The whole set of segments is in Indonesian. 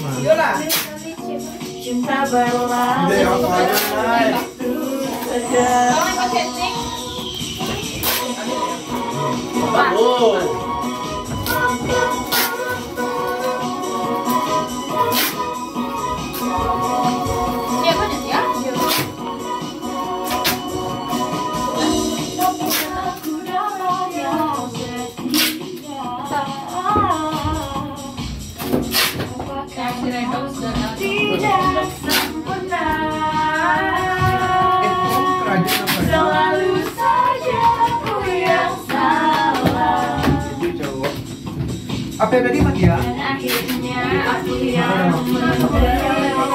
Yola. Cinta berlalu Nay? saja. Kamu Yang tadi mati ya? Dan akhirnya aku yang menderita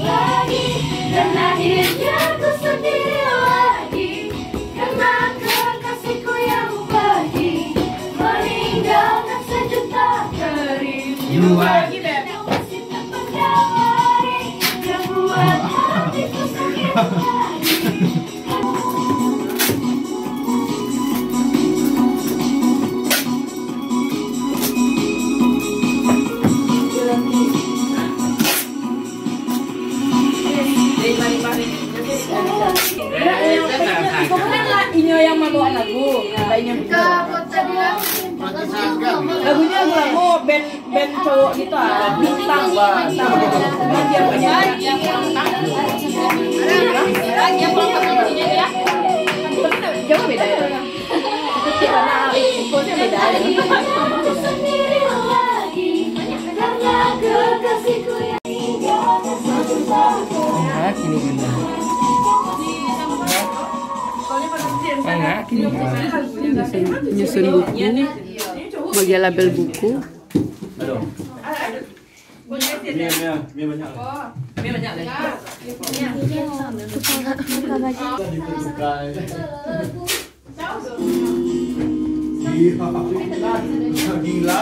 lagi. Dan akhirnya aku sendiri lagi. Karena kekasihku yang pergi Meninggalkan sejuta kerinduan lagu, Mbak Inyo Lagunya lagu band band cowok gitu ah, bintang bintang. Nah, dia punya Yang pulang kampung. Yang pulang kampung sini ya. tapi jauh beda ya. Beda. Ya. Karena kekasihku nyusun, nyusun buku, bagian label buku. Gila. Gila.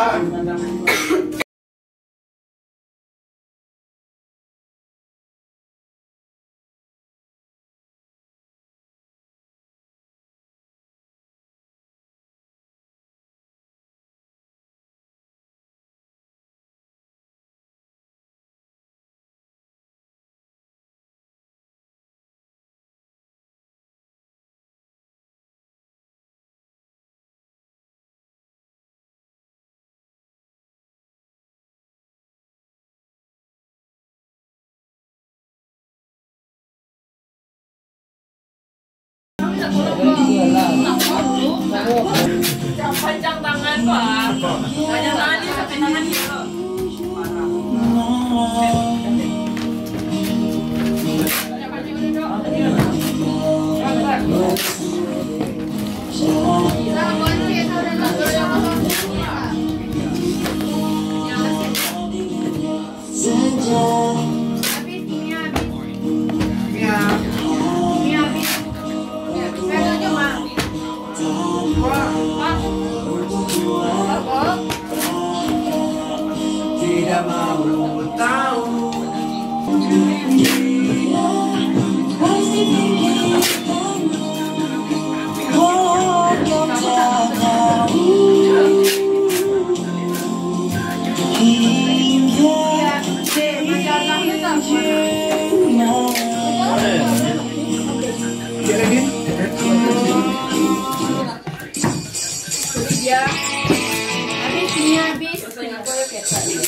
Panjang tangan pak. Panjang tangan dia. Tidak mau tahu. Lagi. Habis ini habis lain ada ya.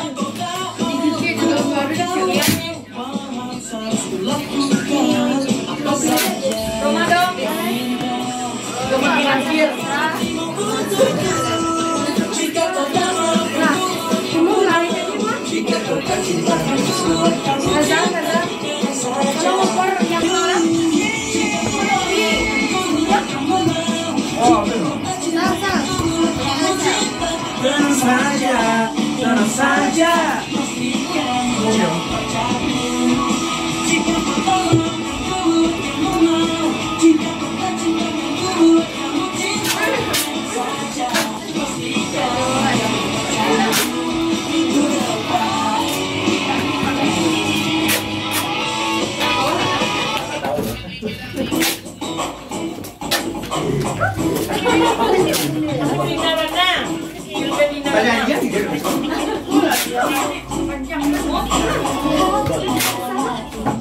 saja. nyanyi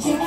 gitu.